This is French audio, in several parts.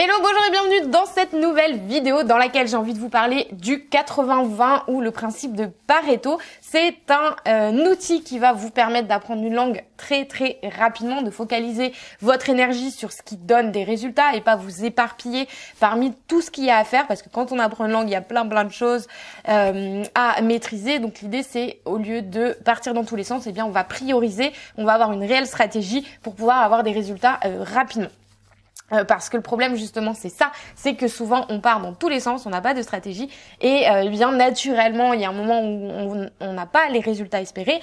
Hello, bonjour et bienvenue dans cette nouvelle vidéo dans laquelle j'ai envie de vous parler du 80-20 ou le principe de Pareto. C'est un euh, outil qui va vous permettre d'apprendre une langue très très rapidement, de focaliser votre énergie sur ce qui donne des résultats et pas vous éparpiller parmi tout ce qu'il y a à faire parce que quand on apprend une langue, il y a plein plein de choses euh, à maîtriser. Donc l'idée c'est au lieu de partir dans tous les sens, eh bien on va prioriser, on va avoir une réelle stratégie pour pouvoir avoir des résultats euh, rapidement. Euh, parce que le problème justement c'est ça, c'est que souvent on part dans tous les sens, on n'a pas de stratégie et euh, bien naturellement il y a un moment où on n'a pas les résultats espérés,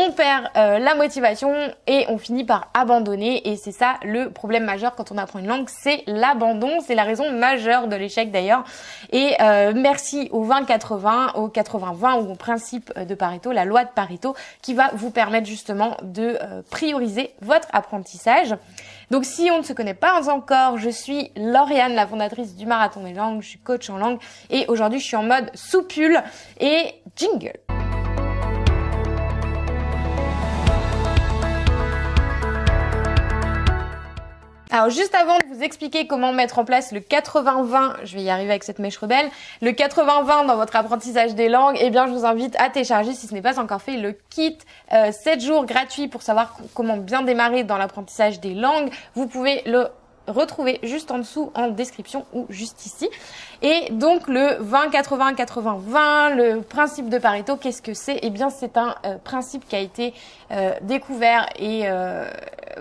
on perd euh, la motivation et on finit par abandonner. Et c'est ça le problème majeur quand on apprend une langue, c'est l'abandon, c'est la raison majeure de l'échec d'ailleurs. Et merci au 20-80, au 80-20 ou au principe de Pareto, la loi de Pareto qui va vous permettre justement de prioriser votre apprentissage. Donc si on ne se connaît pas encore, je suis Lauriane, la fondatrice du Marathon des langues, je suis coach en langue. Et aujourd'hui je suis en mode soupule et jingle. Alors juste avant de vous expliquer comment mettre en place le 80-20, je vais y arriver avec cette mèche rebelle, le 80-20 dans votre apprentissage des langues, eh bien je vous invite à télécharger si ce n'est pas encore fait le kit 7 euh, jours gratuit pour savoir comment bien démarrer dans l'apprentissage des langues. Vous pouvez le retrouver juste en dessous en description ou juste ici. Et donc le 20-80-80-20, le principe de Pareto, qu'est-ce que c'est? Eh bien c'est un euh, principe qui a été euh, découvert et, euh,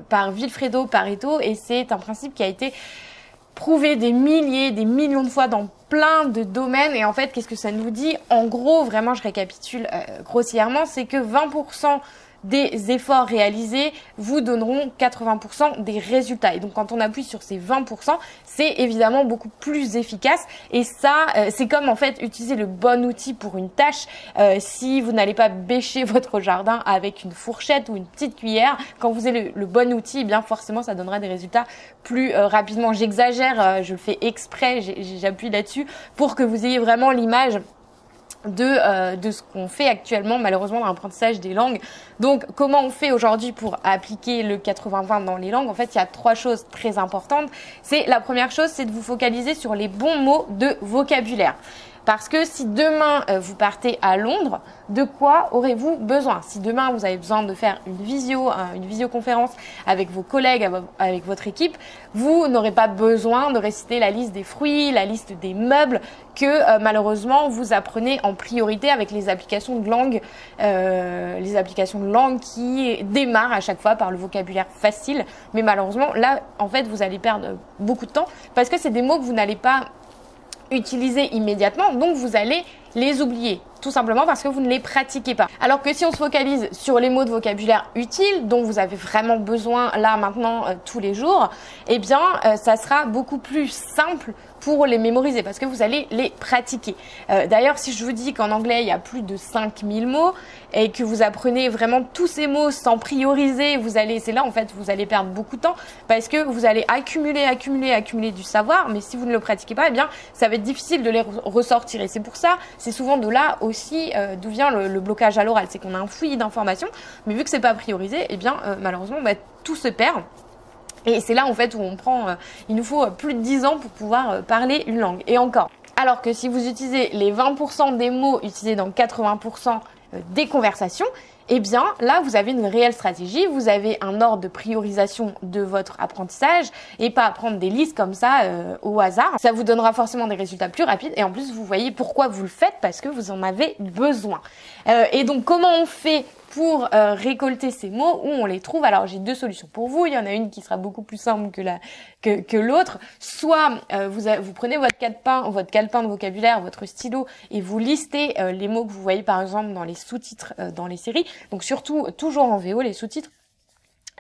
par Vilfredo Pareto et c'est un principe qui a été prouvé des milliers, des millions de fois dans plein de domaines. Et en fait, qu'est-ce que ça nous dit? En gros, vraiment, je récapitule grossièrement, c'est que 20% des efforts réalisés vous donneront 80% des résultats. Et donc quand on appuie sur ces 20%, c'est évidemment beaucoup plus efficace. Et ça, euh, c'est comme en fait utiliser le bon outil pour une tâche. Euh, si vous n'allez pas bêcher votre jardin avec une fourchette ou une petite cuillère, quand vous avez le, bon outil, eh bien forcément ça donnera des résultats plus euh, rapidement. J'exagère, je le fais exprès, j'appuie là-dessus pour que vous ayez vraiment l'image de, euh, de ce qu'on fait actuellement malheureusement dans l'apprentissage des langues. Donc comment on fait aujourd'hui pour appliquer le 80-20 dans les langues? En fait, il y a trois choses très importantes. C'est la première chose, c'est de vous focaliser sur les bons mots de vocabulaire. Parce que si demain euh, vous partez à Londres, de quoi aurez-vous besoin? Si demain vous avez besoin de faire une visio, une visioconférence avec vos collègues, avec votre équipe, vous n'aurez pas besoin de réciter la liste des fruits, la liste des meubles que euh, malheureusement vous apprenez en priorité avec les applications de langue, euh, les applications de langue qui démarrent à chaque fois par le vocabulaire facile. Mais malheureusement là, en fait, vous allez perdre beaucoup de temps parce que c'est des mots que vous n'allez pas utiliser immédiatement, donc vous allez les oublier, tout simplement parce que vous ne les pratiquez pas. Alors que si on se focalise sur les mots de vocabulaire utiles, dont vous avez vraiment besoin là maintenant euh, tous les jours, eh bien euh, ça sera beaucoup plus simple pour les mémoriser parce que vous allez les pratiquer. Euh, d'ailleurs, si je vous dis qu'en anglais il y a plus de 5000 mots et que vous apprenez vraiment tous ces mots sans prioriser, vous allez, c'est là en fait, vous allez perdre beaucoup de temps parce que vous allez accumuler, accumuler, accumuler du savoir, mais si vous ne le pratiquez pas, eh bien ça va être difficile de les ressortir. Et c'est pour ça, c'est souvent de là aussi euh, d'où vient le, blocage à l'oral, c'est qu'on a un fouillis d'informations, mais vu que c'est pas priorisé, eh bien euh, malheureusement bah, tout se perd. Et c'est là en fait où on prend, euh, il nous faut plus de 10 ans pour pouvoir parler une langue. Et encore. Alors que si vous utilisez les 20% des mots utilisés dans 80% des conversations, eh bien là vous avez une réelle stratégie, vous avez un ordre de priorisation de votre apprentissage et pas prendre des listes comme ça euh, au hasard. Ça vous donnera forcément des résultats plus rapides et en plus vous voyez pourquoi vous le faites parce que vous en avez besoin. Euh, et donc comment on fait pour euh, récolter ces mots où on les trouve. Alors j'ai deux solutions pour vous. Il y en a une qui sera beaucoup plus simple que la que, l'autre. Soit euh, vous, vous prenez votre calepin, votre calepin de vocabulaire, votre stylo et vous listez euh, les mots que vous voyez par exemple dans les sous-titres dans les séries. Donc surtout toujours en VO les sous-titres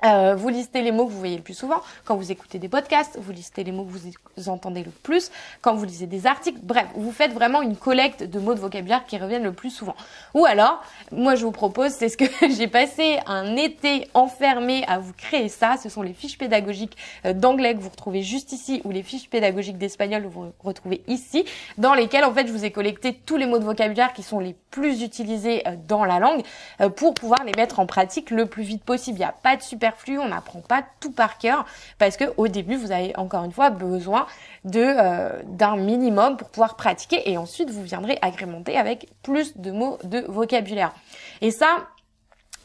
euh, vous listez les mots que vous voyez le plus souvent. Quand vous écoutez des podcasts, vous listez les mots que vous entendez le plus. Quand vous lisez des articles, bref, vous faites vraiment une collecte de mots de vocabulaire qui reviennent le plus souvent. Ou alors, moi je vous propose, c'est ce que j'ai passé un été enfermé à vous créer ça. Ce sont les fiches pédagogiques euh, d'anglais que vous retrouvez juste ici ou les fiches pédagogiques d'espagnol que vous retrouvez ici, dans lesquelles en fait je vous ai collecté tous les mots de vocabulaire qui sont les plus utilisés euh, dans la langue pour pouvoir les mettre en pratique le plus vite possible. Il n'y a pas de super on n'apprend pas tout par cœur parce que au début, vous avez encore une fois besoin de euh, d'un minimum pour pouvoir pratiquer et ensuite vous viendrez agrémenter avec plus de mots de vocabulaire. Et ça,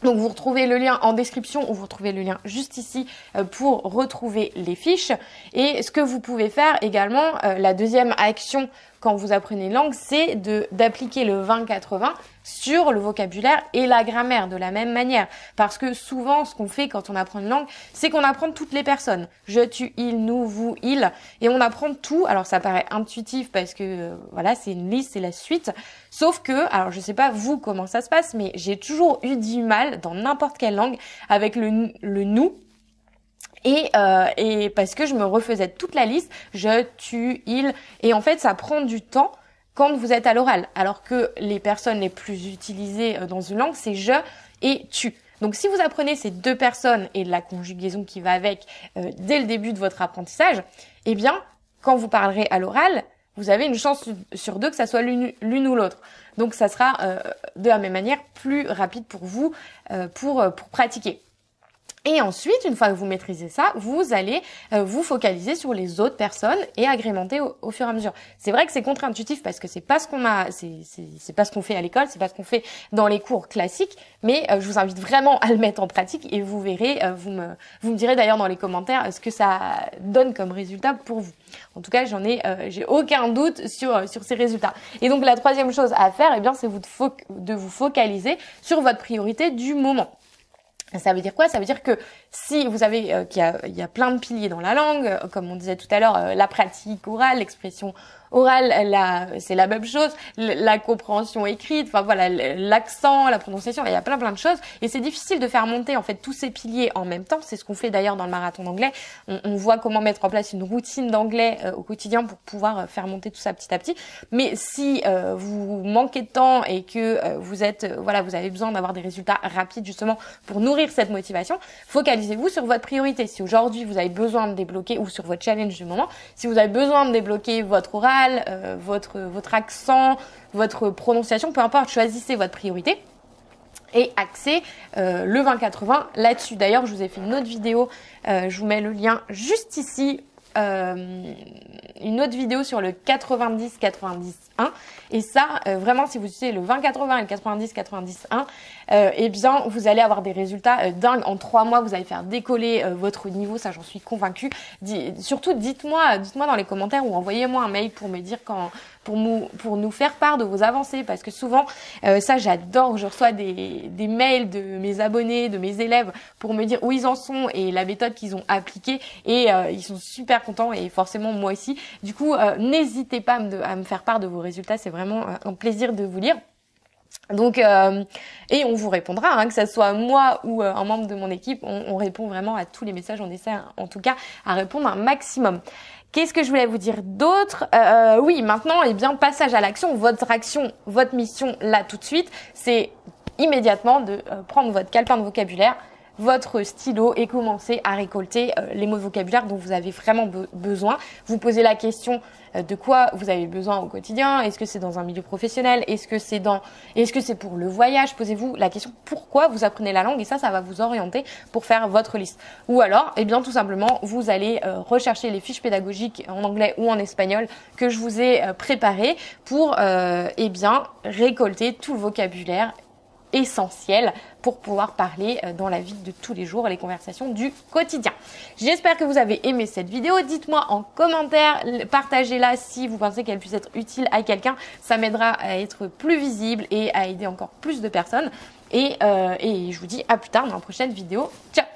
donc vous retrouvez le lien en description ou vous retrouvez le lien juste ici euh, pour retrouver les fiches. Et ce que vous pouvez faire également, euh, la deuxième action quand vous apprenez une langue, c'est d'appliquer le 20-80 sur le vocabulaire et la grammaire de la même manière. Parce que souvent, ce qu'on fait quand on apprend une langue, c'est qu'on apprend toutes les personnes. Je, tu, il, nous, vous, il. Et on apprend tout. Alors ça paraît intuitif parce que euh, voilà, c'est une liste, c'est la suite. Sauf que, alors je sais pas vous comment ça se passe, mais j'ai toujours eu du mal dans n'importe quelle langue avec le, le nous et, euh, et parce que je me refaisais toute la liste, je, tu, il, et en fait ça prend du temps quand vous êtes à l'oral, alors que les personnes les plus utilisées euh, dans une langue, c'est je et tu. Donc si vous apprenez ces deux personnes et la conjugaison qui va avec euh, dès le début de votre apprentissage, eh bien, quand vous parlerez à l'oral, vous avez une chance sur deux que ça soit l'une ou l'autre. Donc ça sera euh, de la même manière plus rapide pour vous pour, pour pratiquer. Et ensuite, une fois que vous maîtrisez ça, vous allez euh, vous focaliser sur les autres personnes et agrémenter au, fur et à mesure. C'est vrai que c'est contre-intuitif parce que c'est pas ce qu'on a, c'est pas ce qu'on fait à l'école, c'est pas ce qu'on fait dans les cours classiques. Mais euh, je vous invite vraiment à le mettre en pratique et vous verrez, euh, vous me, vous me direz d'ailleurs dans les commentaires ce que ça donne comme résultat pour vous. En tout cas, j'en ai, j'ai aucun doute sur sur ces résultats. Et donc la troisième chose à faire, eh bien, c'est de vous focaliser sur votre priorité du moment. Ça veut dire quoi? Ça veut dire que si vous avez euh, qu'il y, a, il y a plein de piliers dans la langue, euh, comme on disait tout à l'heure, euh, la pratique orale, l'expression orale, c'est la même chose, la compréhension écrite, enfin voilà, l'accent, la prononciation, il y a plein plein de choses. Et c'est difficile de faire monter en fait tous ces piliers en même temps. C'est ce qu'on fait d'ailleurs dans le marathon d'anglais. On, voit comment mettre en place une routine d'anglais euh, au quotidien pour pouvoir euh, faire monter tout ça petit à petit. Mais si euh, vous manquez de temps et que vous êtes, voilà, vous avez besoin d'avoir des résultats rapides justement pour nourrir cette motivation, focalisez-vous sur votre priorité. Si aujourd'hui vous avez besoin de débloquer ou sur votre challenge du moment, si vous avez besoin de débloquer votre oral euh, votre, accent, votre prononciation, peu importe, choisissez votre priorité et axez euh, le 2080 là-dessus. D'ailleurs, je vous ai fait une autre vidéo, euh, je vous mets le lien juste ici, une autre vidéo sur le 90-90 et ça, euh, vraiment, si vous utilisez le 20-80 et le 90-91, euh, eh bien, vous allez avoir des résultats euh, dingues. En trois mois, vous allez faire décoller votre niveau, ça j'en suis convaincue. surtout, dites-moi, dites-moi dans les commentaires ou envoyez-moi un mail pour me dire quand, pour nous, pour nous faire part de vos avancées, parce que souvent, ça j'adore, je reçois des, des mails de mes abonnés, de mes élèves, pour me dire où ils en sont et la méthode qu'ils ont appliquée, et ils sont super contents, et forcément moi aussi. Du coup, n'hésitez pas à me, à me faire part de vos résultats, c'est vraiment euh, un plaisir de vous lire. Donc euh, et on vous répondra, hein, que ce soit moi ou euh, un membre de mon équipe, on, répond vraiment à tous les messages, on essaie en tout cas à répondre un maximum. Qu'est-ce que je voulais vous dire d'autre? Oui, maintenant, eh bien, passage à l'action. Votre action, votre mission là tout de suite, c'est immédiatement de prendre votre calepin de vocabulaire, votre stylo et commencer à récolter euh, les mots de vocabulaire dont vous avez vraiment besoin. Vous posez la question euh, de quoi vous avez besoin au quotidien. Est-ce que c'est dans un milieu professionnel? Est-ce que c'est dans Est-ce que c'est pour le voyage? Posez-vous la question pourquoi vous apprenez la langue? Et ça, ça va vous orienter pour faire votre liste. Ou alors, eh bien, tout simplement, vous allez euh, rechercher les fiches pédagogiques en anglais ou en espagnol que je vous ai préparées pour, eh bien, récolter tout le vocabulaire essentiel pour pouvoir parler euh, dans la vie de tous les jours, les conversations du quotidien. J'espère que vous avez aimé cette vidéo. Dites-moi en commentaire, partagez-la si vous pensez qu'elle puisse être utile à quelqu'un. Ça m'aidera à être plus visible et à aider encore plus de personnes. Et, euh, et je vous dis à plus tard dans la prochaine vidéo. Ciao